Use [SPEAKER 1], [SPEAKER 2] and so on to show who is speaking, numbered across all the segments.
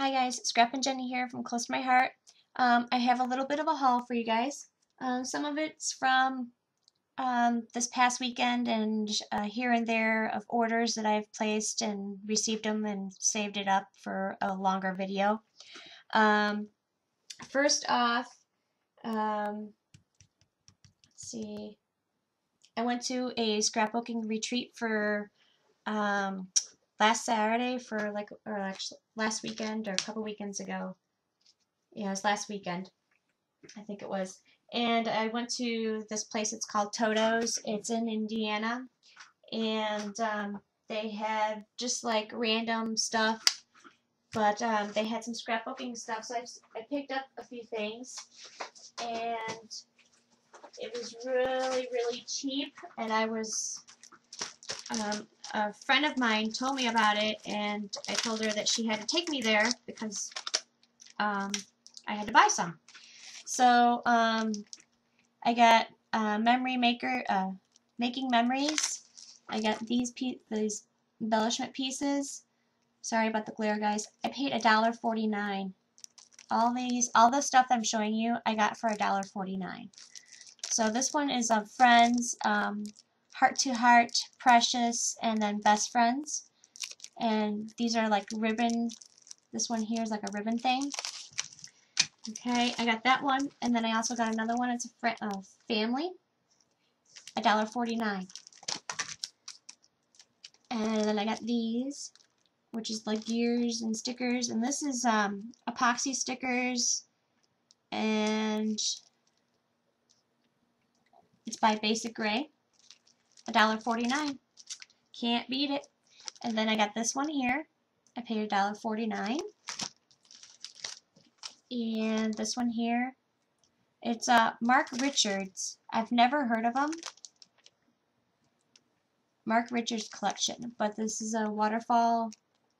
[SPEAKER 1] Hi guys, Scrapin Jeni here from Close to My Heart. Um, I have a little bit of a haul for you guys. Um, some of it's from um, this past weekend and uh, here and there of orders that I've placed and received them and saved it up for a longer video. Um, first off, um, let's see, I went to a scrapbooking retreat for um, last Saturday for like, or actually last weekend or a couple weekends ago. Yeah, it was last weekend. I think it was. And I went to this place, it's called Toto's. It's in Indiana. And um, they had just like random stuff. But um, they had some scrapbooking stuff. So I, I picked up a few things. And it was really, really cheap. And I was um, a friend of mine told me about it, and I told her that she had to take me there because um, I had to buy some. So um, I got Memory Maker, uh, Making Memories. I got these these embellishment pieces. Sorry about the glare, guys. I paid $1.49. All these, all the stuff I'm showing you, I got for $1.49. So this one is of Friends. Um, Heart to Heart, Precious, and then Best Friends. And these are like ribbon. This one here is like a ribbon thing. Okay, I got that one. And then I also got another one. It's a uh, family. $1.49. And then I got these, which is like gears and stickers. And this is um, epoxy stickers. And it's by BasicGrey. $1.49. Can't beat it. And then I got this one here. I paid $1.49. And this one here. It's uh, Mark Richards. I've never heard of him. Mark Richards collection. But this is a waterfall,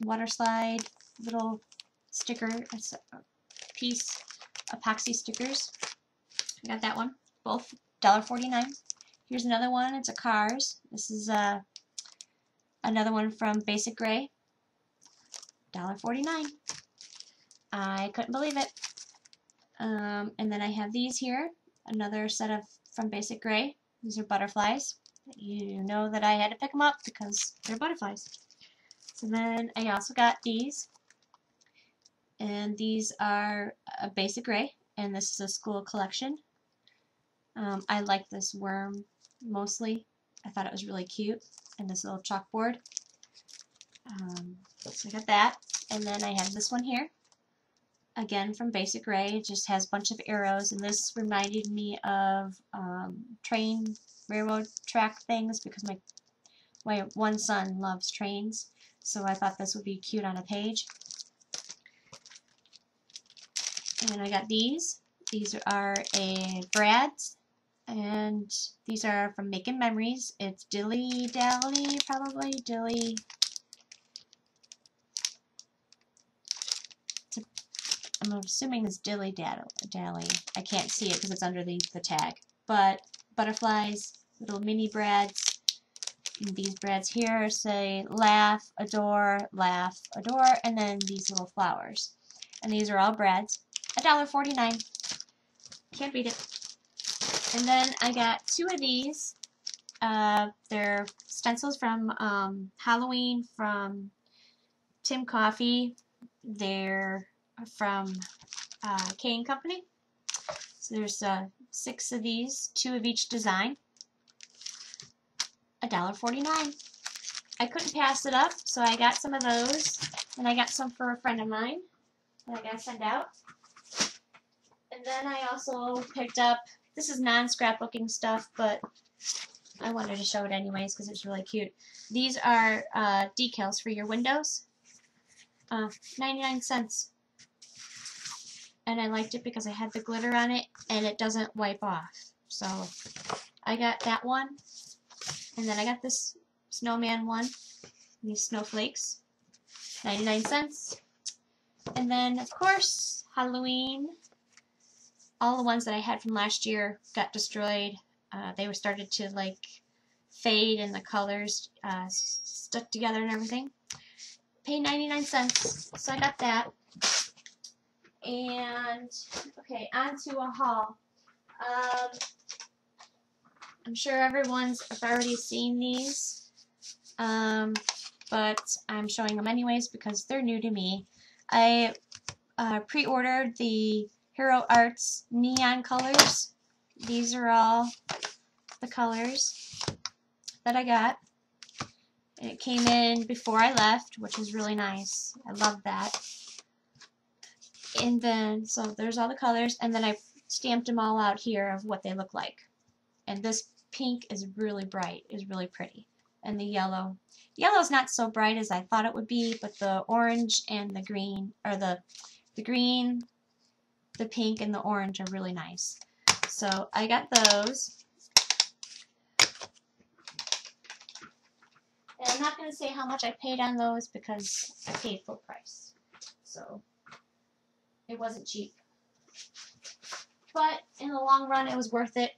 [SPEAKER 1] water slide, little sticker, a piece, epoxy stickers. I got that one. Both $1.49. Here's another one. It's a Cars. This is uh, another one from BasicGrey. $1.49. I couldn't believe it. Um, and then I have these here. Another set of from BasicGrey. These are butterflies. You know that I had to pick them up because they're butterflies. So then I also got these. And these are a BasicGrey. And this is a school collection. Um, I like this worm mostly. I thought it was really cute. And this little chalkboard. Um, so I got that. And then I have this one here. Again from BasicGrey. It just has a bunch of arrows. And this reminded me of um, train, railroad track things because my, my one son loves trains. So I thought this would be cute on a page. And I got these. These are a Brad's and these are from Making Memories. It's Dilly Dally, probably. Dilly. I'm assuming it's Dilly Dally. I can't see it because it's underneath the tag. But butterflies, little mini brads. And these brads here say laugh, adore, laugh, adore, and then these little flowers. And these are all brads. $1.49. Can't beat it. And then I got two of these. Uh, they're stencils from um, Halloween from Tim Coffee. They're from uh, Kane Company. So there's uh, six of these, two of each design. $1.49. I couldn't pass it up, so I got some of those. And I got some for a friend of mine that I got to send out. And then I also picked up this is non-scrapbooking stuff, but I wanted to show it anyways because it's really cute. These are uh, decals for your windows. Uh, 99 cents. And I liked it because I had the glitter on it and it doesn't wipe off. So I got that one. And then I got this snowman one. These snowflakes. 99 cents. And then, of course, Halloween all the ones that I had from last year got destroyed. Uh, they were started to like fade and the colors uh, stuck together and everything. paid 99 cents. So I got that. And, okay, on to a haul. Um, I'm sure everyone's already seen these. Um, but I'm showing them anyways because they're new to me. I uh, pre-ordered the Hero Arts neon colors. These are all the colors that I got. It came in before I left, which is really nice. I love that. And then, so there's all the colors, and then I stamped them all out here of what they look like. And this pink is really bright, is really pretty. And the yellow. Yellow is not so bright as I thought it would be, but the orange and the green, or the, the green, the pink, and the orange are really nice. So I got those. And I'm not going to say how much I paid on those because I paid full price. So it wasn't cheap. But in the long run, it was worth it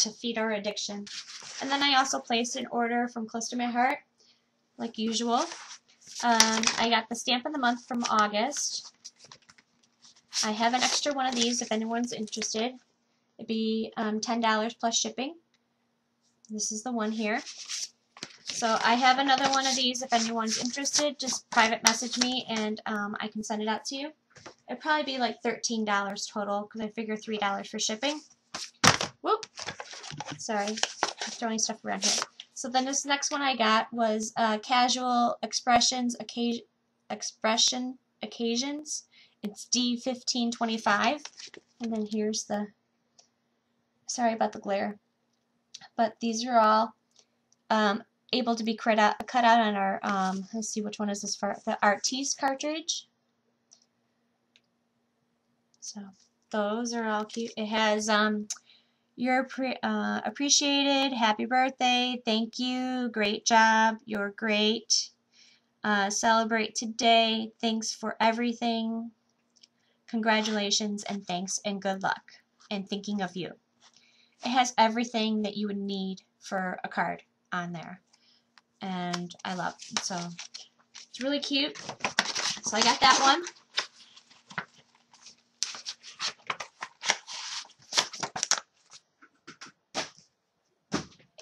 [SPEAKER 1] to feed our addiction. And then I also placed an order from Close to My Heart, like usual. Um, I got the stamp of the month from August. I have an extra one of these if anyone's interested. It'd be um, $10 plus shipping. This is the one here. So I have another one of these. If anyone's interested, just private message me and um, I can send it out to you. It'd probably be like $13 total because I figure $3 for shipping. Whoop. Sorry. I'm throwing stuff around here. So then this next one I got was uh, Casual Expressions occasion, Expression Occasions. It's D1525. And then here's the, sorry about the glare. But these are all um, able to be cut out, cut out on our, um, let's see which one is this for, the Artiste cartridge. So those are all cute. It has, um, uh, appreciated, happy birthday, thank you, great job, you're great, uh, celebrate today, thanks for everything, congratulations, and thanks, and good luck, and thinking of you. It has everything that you would need for a card on there and I love it. So it's really cute. So I got that one.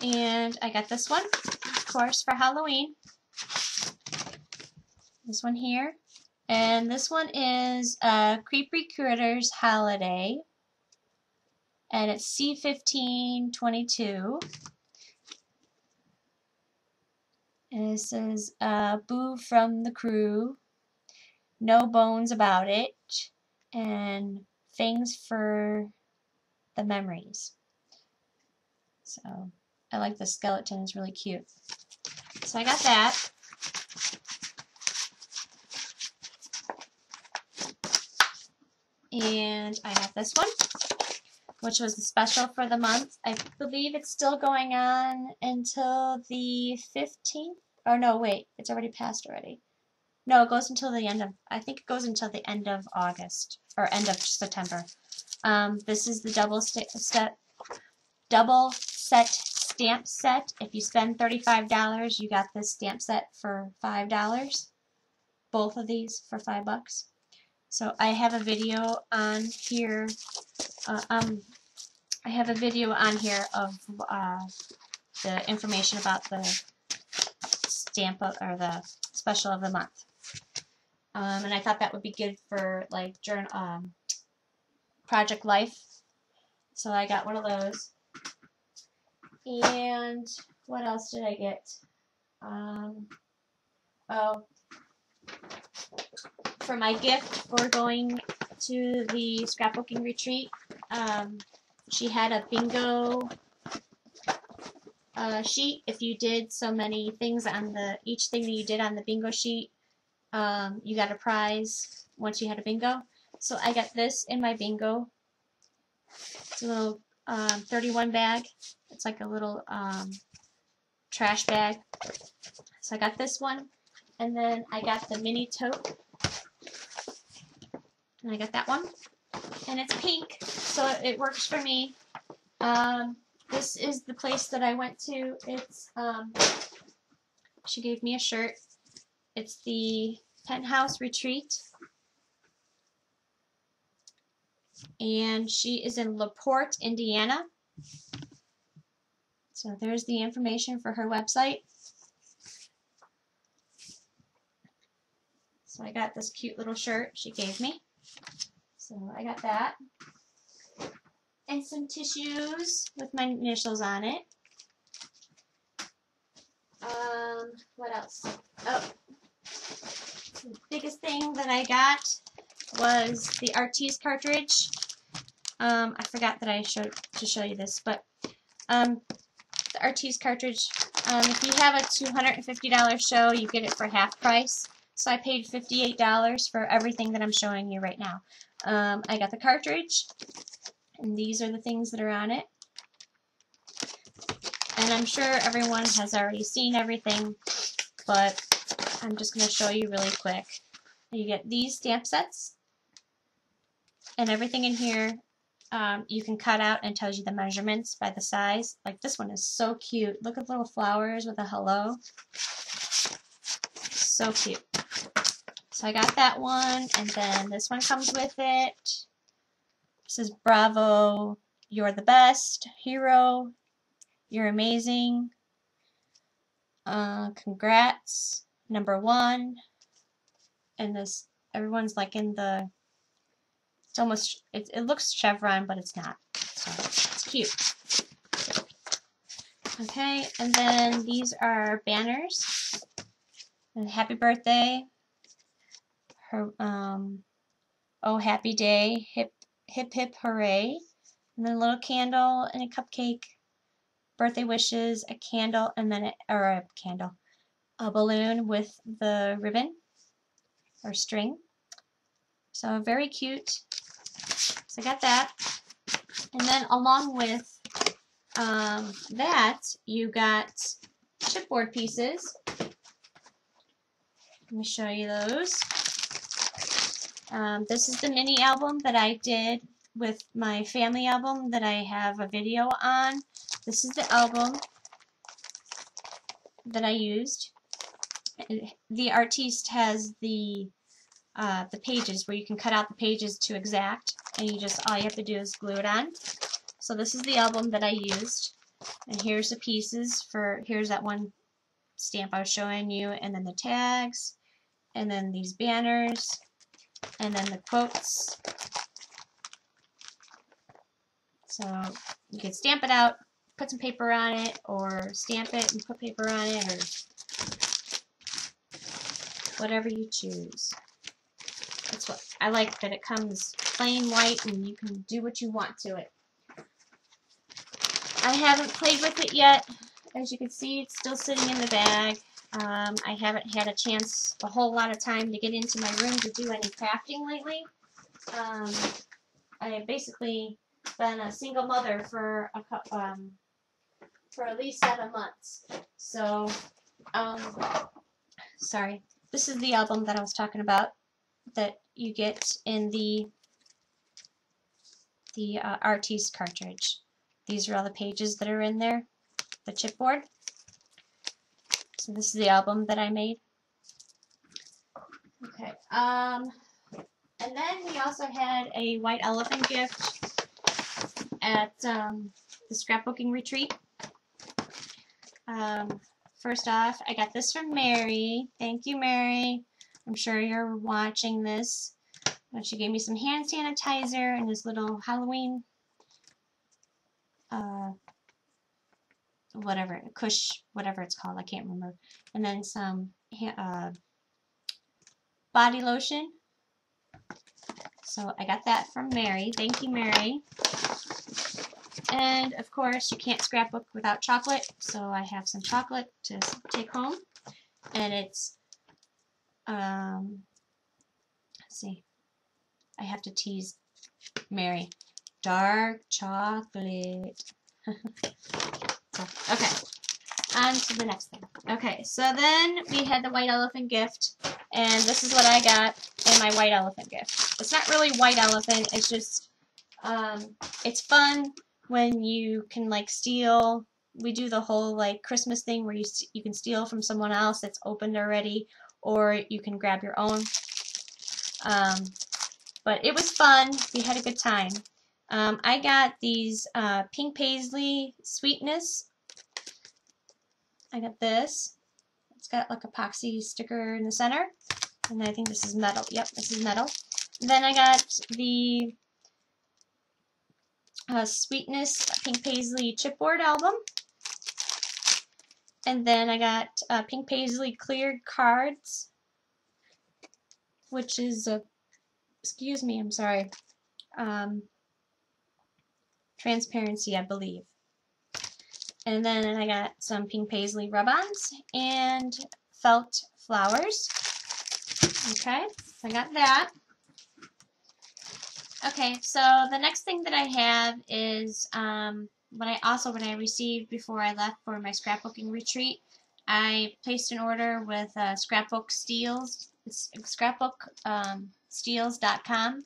[SPEAKER 1] And I got this one, of course, for Halloween. This one here. And this one is uh, Creepy Critters Holiday. And it's C1522. And it says, uh, Boo from the crew. No bones about it. And things for the memories. So, I like the skeleton. It's really cute. So I got that. And I have this one, which was the special for the month. I believe it's still going on until the 15th Oh no, wait, it's already passed already. No, it goes until the end of, I think it goes until the end of August, or end of September. Um, this is the double set, double set stamp set. If you spend $35, you got this stamp set for $5. Both of these for 5 bucks. So I have a video on here, uh, um, I have a video on here of uh, the information about the stamp of, or the special of the month. Um, and I thought that would be good for like journal, um, Project Life. So I got one of those. And what else did I get? Um, oh, for my gift for going to the scrapbooking retreat, um, she had a bingo uh, sheet. If you did so many things on the each thing that you did on the bingo sheet um, you got a prize once you had a bingo. So I got this in my bingo. It's a little um, 31 bag. It's like a little um, trash bag. So I got this one. And then I got the mini tote and I got that one and it's pink so it works for me um, this is the place that I went to. It's, um, she gave me a shirt. It's the Penthouse Retreat. And she is in LaPorte, Indiana. So there's the information for her website. So I got this cute little shirt she gave me. So I got that. And some tissues with my initials on it. Um, what else? Oh, the biggest thing that I got was the Artiste cartridge. Um, I forgot that I showed to show you this, but um, the Artiste cartridge, um, if you have a $250 show, you get it for half price. So I paid $58 for everything that I'm showing you right now. Um, I got the cartridge, and these are the things that are on it. And I'm sure everyone has already seen everything, but I'm just going to show you really quick. You get these stamp sets, and everything in here um, you can cut out and tells you the measurements by the size. Like this one is so cute. Look at the little flowers with a hello. So cute. So I got that one, and then this one comes with it. This is Bravo, You're the Best, Hero, You're Amazing, uh, Congrats, Number One, and this, everyone's like in the, it's almost, it, it looks chevron, but it's not. So it's cute. Okay, and then these are banners. And happy birthday, um, oh happy day, hip hip hip hooray, and then a little candle and a cupcake, birthday wishes, a candle, and then a, or a candle, a balloon with the ribbon or string. So very cute. So I got that. And then along with um, that, you got chipboard pieces. Let me show you those. Um, this is the mini album that I did with my family album that I have a video on. This is the album that I used. The artiste has the uh, the pages where you can cut out the pages to exact and you just all you have to do is glue it on. So this is the album that I used and here's the pieces for here's that one stamp I was showing you and then the tags and then these banners and then the quotes. So you can stamp it out, put some paper on it, or stamp it and put paper on it, or whatever you choose. That's what I like that it comes plain white and you can do what you want to it. I haven't played with it yet. As you can see, it's still sitting in the bag. Um, I haven't had a chance, a whole lot of time to get into my room to do any crafting lately. Um, I have basically been a single mother for a um, for at least seven months. So, um, sorry. This is the album that I was talking about that you get in the the uh, Artiste cartridge. These are all the pages that are in there, the chipboard. So this is the album that I made. Okay. Um, and then we also had a white elephant gift at um, the scrapbooking retreat. Um, first off, I got this from Mary. Thank you, Mary. I'm sure you're watching this. And She gave me some hand sanitizer and this little Halloween uh, whatever, Kush, whatever it's called, I can't remember. And then some uh, body lotion. So I got that from Mary. Thank you, Mary. And of course, you can't scrapbook without chocolate, so I have some chocolate to take home. And it's, um, let's see, I have to tease Mary. Dark chocolate. Okay, on to the next thing. Okay, so then we had the white elephant gift, and this is what I got in my white elephant gift. It's not really white elephant, it's just, um, it's fun when you can, like, steal, we do the whole, like, Christmas thing where you, you can steal from someone else that's opened already, or you can grab your own. Um, but it was fun. We had a good time. Um, I got these uh, pink paisley sweetness. I got this. It's got like epoxy sticker in the center. And I think this is metal. Yep, this is metal. Then I got the uh, Sweetness Pink Paisley chipboard album. And then I got uh, Pink Paisley cleared cards, which is a, excuse me, I'm sorry, um, transparency, I believe. And then I got some Pink Paisley rub-ons and felt flowers. Okay, so I got that. Okay, so the next thing that I have is um, when I also when I received before I left for my scrapbooking retreat, I placed an order with uh, Scrapbook Steals, scrapbooksteals.com. Um,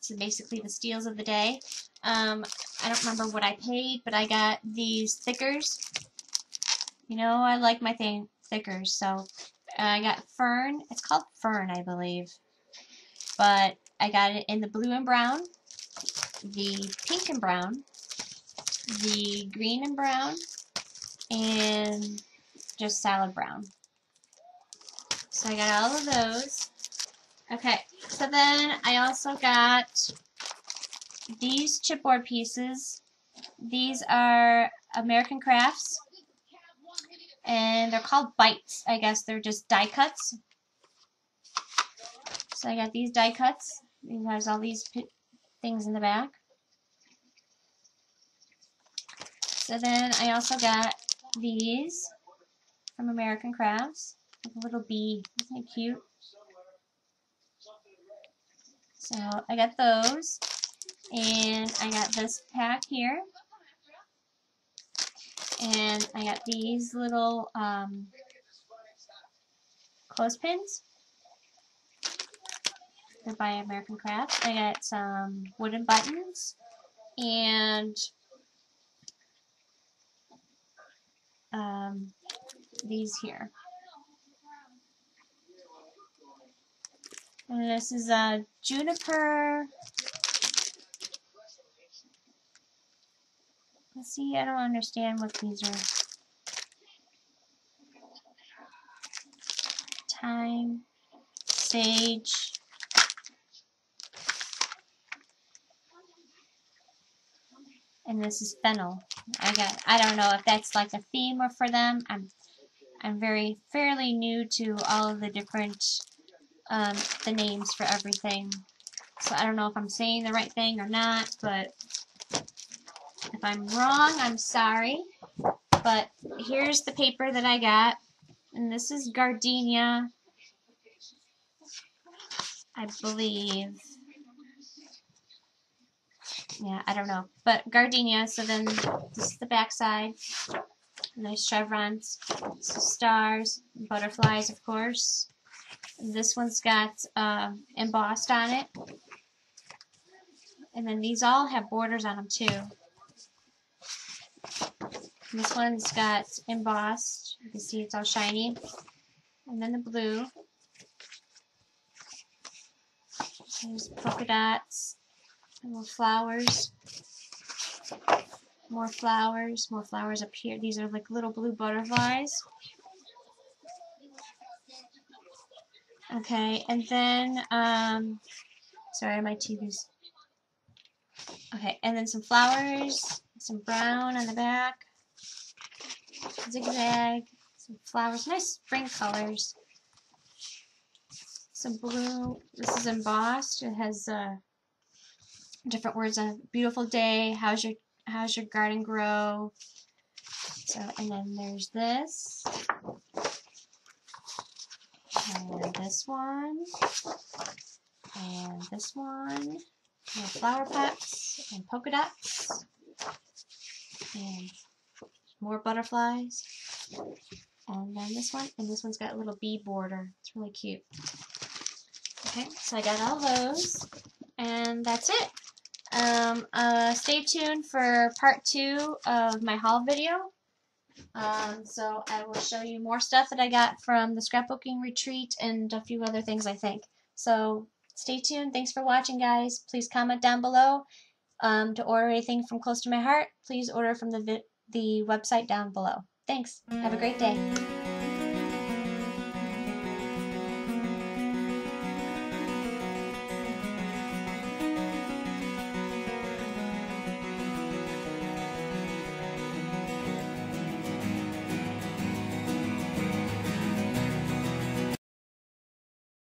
[SPEAKER 1] so basically the steals of the day. Um, I don't remember what I paid, but I got these thickers. You know, I like my thing thickers, so I got Fern. It's called Fern, I believe. But I got it in the blue and brown, the pink and brown, the green and brown, and just salad brown. So I got all of those. Okay, so then I also got these chipboard pieces. These are American Crafts, and they're called bites. I guess they're just die cuts. So I got these die cuts. It has all these things in the back. So then I also got these from American Crafts. With a little bee. Isn't it cute? So I got those. And I got this pack here. And I got these little um, clothespins. They're by American Craft. I got some wooden buttons and um, these here. And this is a juniper. See, I don't understand what these are. Thyme, sage, and this is fennel. I got I don't know if that's like a theme or for them. I'm I'm very fairly new to all of the different um, the names for everything. So I don't know if I'm saying the right thing or not, but I'm wrong, I'm sorry. But here's the paper that I got. And this is gardenia. I believe yeah, I don't know. But gardenia, so then this is the back side. Nice chevrons, stars, butterflies, of course. This one's got uh, embossed on it. And then these all have borders on them too. This one's got embossed. You can see it's all shiny. And then the blue. There's polka dots. More flowers. More flowers. More flowers up here. These are like little blue butterflies. Okay, and then, um, sorry, my TV's, okay, and then some flowers, some brown on the back, zigzag, some flowers, nice spring colors, some blue, this is embossed, it has, uh, different words on beautiful day, how's your how's your garden grow? So and then there's this. And this one. And this one. More flower pots and polka dots. And more butterflies. And then this one, and this one's got a little bee border. It's really cute. Okay, so I got all those. And that's it. Um, uh, stay tuned for part two of my haul video. Um, so I will show you more stuff that I got from the scrapbooking retreat and a few other things I think. So stay tuned. Thanks for watching, guys. Please comment down below. Um, to order anything from Close to My Heart, please order from the, the website down below. Thanks. Have a great day.